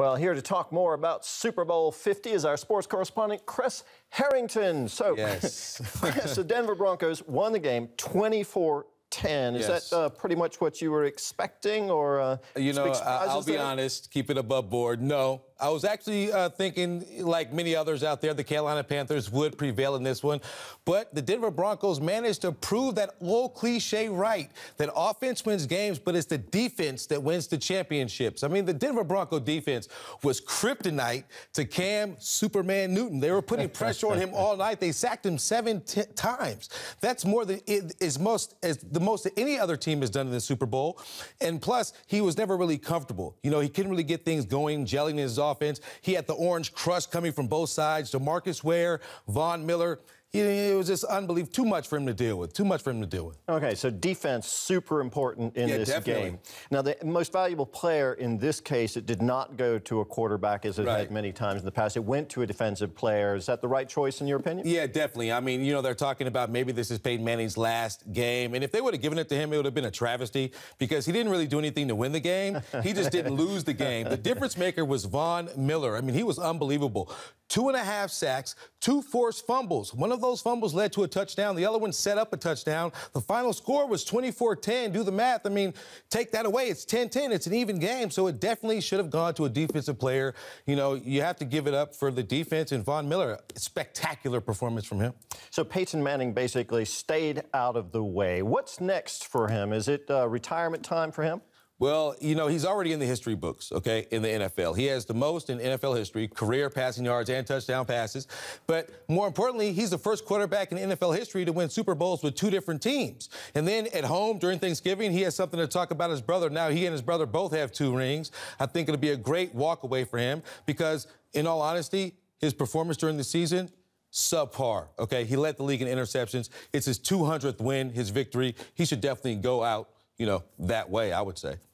Well, here to talk more about Super Bowl 50 is our sports correspondent, Kres Harrington. So, yes. Kres, the Denver Broncos won the game 24 10. Is yes. that uh, pretty much what you were expecting, or uh, you know? I'll be there? honest, keep it above board. No, I was actually uh, thinking, like many others out there, the Carolina Panthers would prevail in this one. But the Denver Broncos managed to prove that old cliche right that offense wins games, but it's the defense that wins the championships. I mean, the Denver Bronco defense was kryptonite to Cam Superman Newton. They were putting pressure on him all night. They sacked him seven times. That's more than it is most as the most that any other team has done in the Super Bowl. And plus, he was never really comfortable. You know, he couldn't really get things going, gelling his offense. He had the orange crush coming from both sides. DeMarcus Ware, Von Miller it was just unbelievable. Too much for him to deal with. Too much for him to deal with. Okay, so defense super important in yeah, this definitely. game. Now, the most valuable player in this case, it did not go to a quarterback as it right. had many times in the past. It went to a defensive player. Is that the right choice in your opinion? Yeah, definitely. I mean, you know, they're talking about maybe this is Peyton Manning's last game, and if they would have given it to him, it would have been a travesty because he didn't really do anything to win the game. He just didn't lose the game. The difference maker was Von Miller. I mean, he was unbelievable. Two and a half sacks, two forced fumbles. One of those fumbles led to a touchdown. The other one set up a touchdown. The final score was 24-10. Do the math. I mean, take that away. It's 10-10. It's an even game. So it definitely should have gone to a defensive player. You know, you have to give it up for the defense and Von Miller. Spectacular performance from him. So Peyton Manning basically stayed out of the way. What's next for him? Is it uh, retirement time for him? Well, you know, he's already in the history books, okay, in the NFL. He has the most in NFL history, career passing yards and touchdown passes. But more importantly, he's the first quarterback in NFL history to win Super Bowls with two different teams. And then at home during Thanksgiving, he has something to talk about his brother. Now he and his brother both have two rings. I think it'll be a great walk away for him because, in all honesty, his performance during the season subpar. Okay, he led the league in interceptions. It's his 200th win, his victory. He should definitely go out, you know, that way. I would say.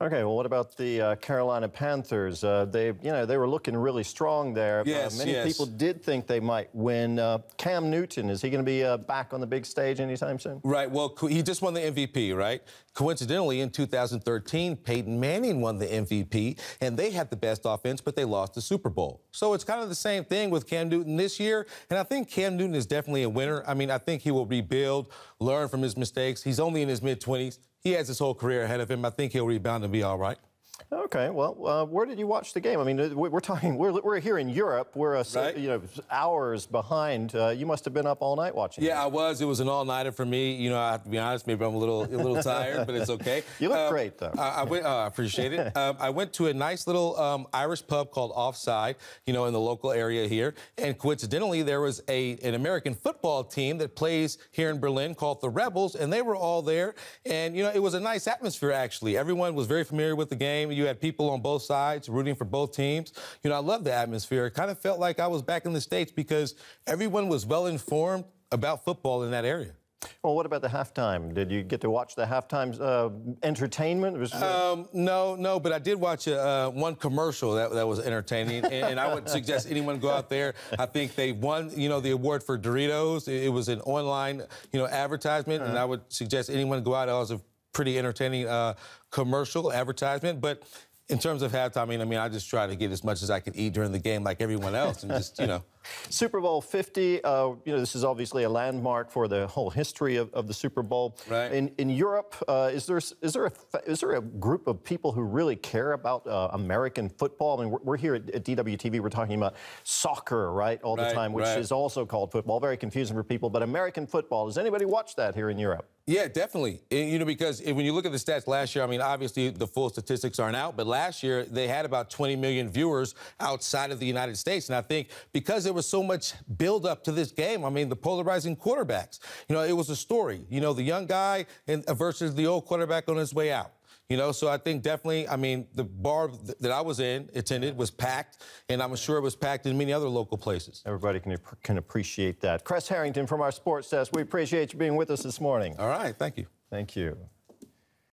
Okay, well, what about the uh, Carolina Panthers? Uh, they, you know, they were looking really strong there. Uh, yes, uh, many yes. people did think they might win. Uh, Cam Newton, is he going to be uh, back on the big stage anytime soon? Right. Well, he just won the MVP, right? Coincidentally, in 2013, Peyton Manning won the MVP, and they had the best offense, but they lost the Super Bowl. So it's kind of the same thing with Cam Newton this year, and I think Cam Newton is definitely a winner. I mean, I think he will rebuild, learn from his mistakes. He's only in his mid 20s he has his whole career ahead of him. I think he'll rebound and be all right. Okay, well, uh, where did you watch the game? I mean, we're talking, we're, we're here in Europe. We're, a, right. you know, hours behind. Uh, you must have been up all night watching. Yeah, I was. It was an all-nighter for me. You know, I have to be honest. Maybe I'm a little, a little tired, but it's okay. You look um, great, though. I, I went. Uh, appreciate it. um, I went to a nice little um, Irish pub called Offside. You know, in the local area here, and coincidentally, there was a an American football team that plays here in Berlin called the Rebels, and they were all there. And you know, it was a nice atmosphere actually. Everyone was very familiar with the game. You had people on both sides, rooting for both teams. You know, I love the atmosphere. It kind of felt like I was back in the States because everyone was well informed about football in that area. Well, what about the halftime? Did you get to watch the halftime uh, entertainment? Was, uh... um, no, no, but I did watch a, uh, one commercial that, that was entertaining, and, and, I would suggest anyone go out there. I think they won, you know, the award for Doritos. It, it was an online, you know, advertisement, uh-huh. and I would suggest anyone go out. It was a pretty entertaining uh, commercial advertisement, but in terms of halftime, I mean, I mean, I just try to get as much as I could eat during the game, like everyone else, and just you know. Super Bowl 50. Uh, you know, this is obviously a landmark for the whole history of, of the Super Bowl. Right. In in Europe, uh, is there is there a is there a group of people who really care about uh, American football? I mean, we're, we're here at, at, DWTV. We're talking about soccer, right, all right, the time, which right. is also called football. Very confusing for people. But American football. Does anybody watch that here in Europe? Yeah, definitely. You know, because when you look at the stats last year, I mean, obviously the full statistics aren't out, but last year they had about 20 million viewers outside of the United States. And I think because there was so much build up to this game, I mean, the polarizing quarterbacks, you know, it was a story. You know, the young guy versus the old quarterback on his way out. You know, so I think definitely, I mean, the bar that I was in, attended, was packed, and I'm sure it was packed in many other local places. Everybody can, can appreciate that. Kres Harrington from our sports desk, we appreciate you being with us this morning. All right, thank you. Thank you.